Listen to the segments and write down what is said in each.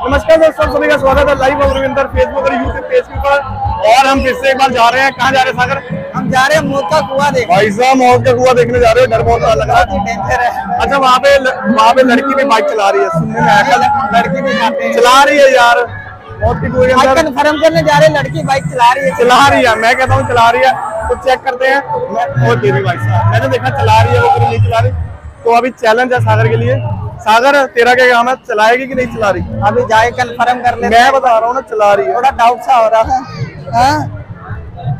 नमस्कार दोस्तों सभी का स्वागत है लाइव और रविंदर फेसबुक और यूट्यूब पेज के ऊपर। और हम फिर से एक बार जा रहे हैं। कहाँ जा रहे हैं सागर? हम जा रहे हैं मौत का कुआँ देखने। भाई साहब मौत का कुआ देखने जा रहे हैं। डर बहुत लग रहा ही। अच्छा वहाँ पे वहाँ पे लड़की भी बाइक चला रही है। सुनने में आया लड़की भी चला रही है यार। मौत की कुएँ कन्फर्म करने जा रहे हैं लड़की बाइक चला रही है। चला रही है। मैं कहता हूँ चला रही है। तो चेक करते हैं। और तेरी भाई साहब। मैंने देखा चला रही है वो नहीं चला रही। तो अभी चैलेंज है सागर के लिए। सागर तेरा क्या काम है? चलाएगी कि नहीं चला रही? अभी जाए कन्फर्म कर लेते मैं बता रहा हूँ ना चला रही है। थोड़ा डाउट सा हो रहा है। हाँ?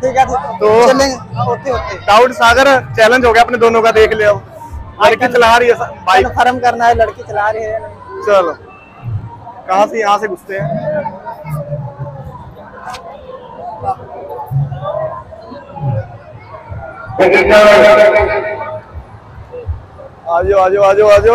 ठीक है तो- डाउट सागर चैलेंज हो गया अपने दोनों का देख लिया लड़की चला। रही है बाइक कन्फर्म करना है लड़की चला रही है। चलो। कहाँ से यहाँ से घुसते हैं? आजो आजो आजो आजो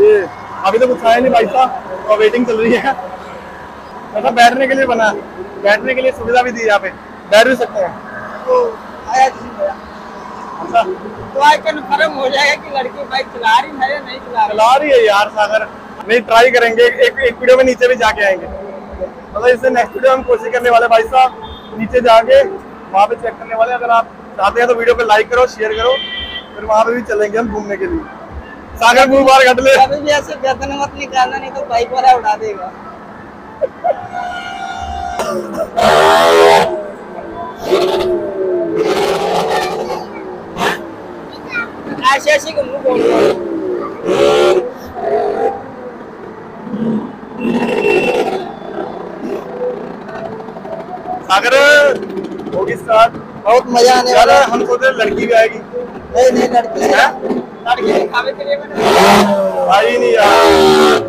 ये अभी तो कुछ आया नहीं भाई साहब और वेटिंग चल रही है। ऐसा बैठने के लिए बना बैठने के लिए सुविधा भी दी यहाँ पे बैठ भी सकते हैं। तो आया अच्छा। तो आज कन्फर्म हो जाएगा कि लड़की बाइक चला रही है या नहीं चला रही। चला रही है यार सागर। नहीं ट्राई करेंगे एक एक वीडियो में नीचे भी जाके आएँगे। मतलब इससे नेक्स्ट वीडियो हम कोशिश करने वाले भाई साहब, नीचे जाके वहाँ पे चेक करने वाले अगर आप चाहते हैं तो वीडियो पे लाइक करो शेयर करो, फिर वहाँ पे भी चलेंगे हम घूमने के लिए। सागर मुँह बार घट ले। कभी भी ऐसे गर्दन मत निकालना, नहीं तो बाइक वाला उड़ा देगा। ऐसे ऐसे मुँह बोल अगर होगी साथ। बहुत मज़ा आने वाला है। हमको तो लड़की भी आएगी। नहीं नहीं लड़की है? लड़की आई नहीं यार।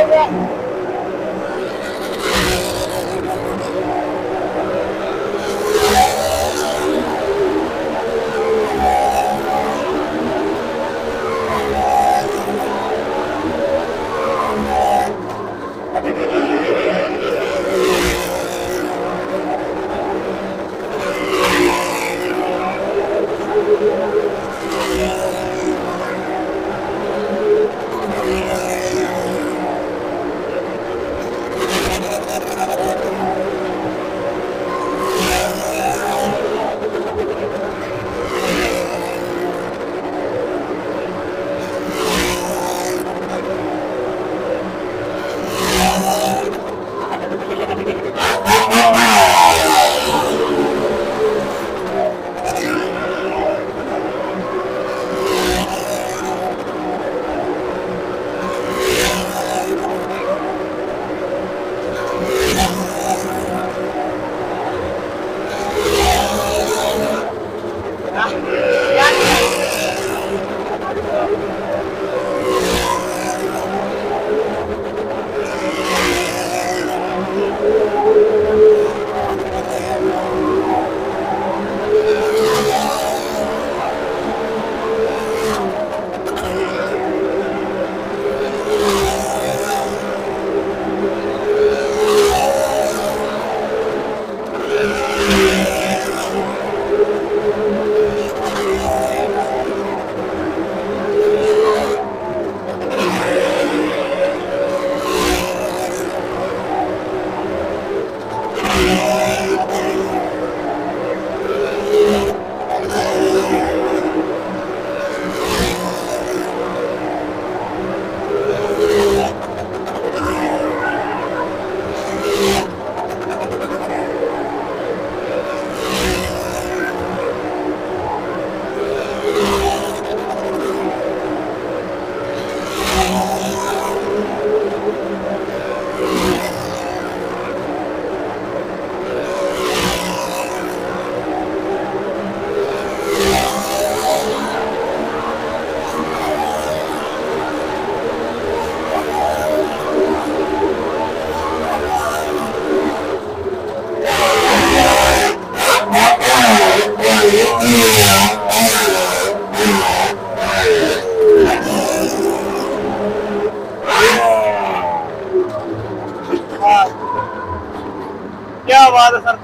Palmeiras.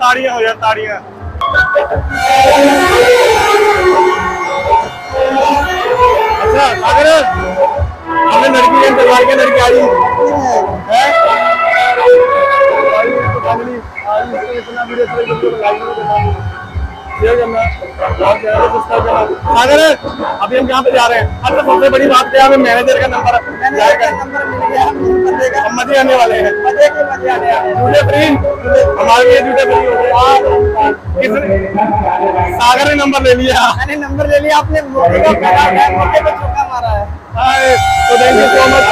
ताड़ियाँ हो जाए ताड़ियाँ। अच्छा सागर हमने लड़की ने परिवार के लड़की आई है? शेयर करना सागर अभी हम कहाँ पे जा रहे हैं। अच्छा सबसे बड़ी बात क्या है? मैनेजर का नंबर हम मज़े आने वाले हैं। मज़े के मज़े आने वाले। जूते फ्री? हमारे लिए जूते फ्री हो गए। किसने? सागर ने नंबर ले लिया। मैंने नंबर ले लिया आपने का मारा है। तो थैंक यू सो मच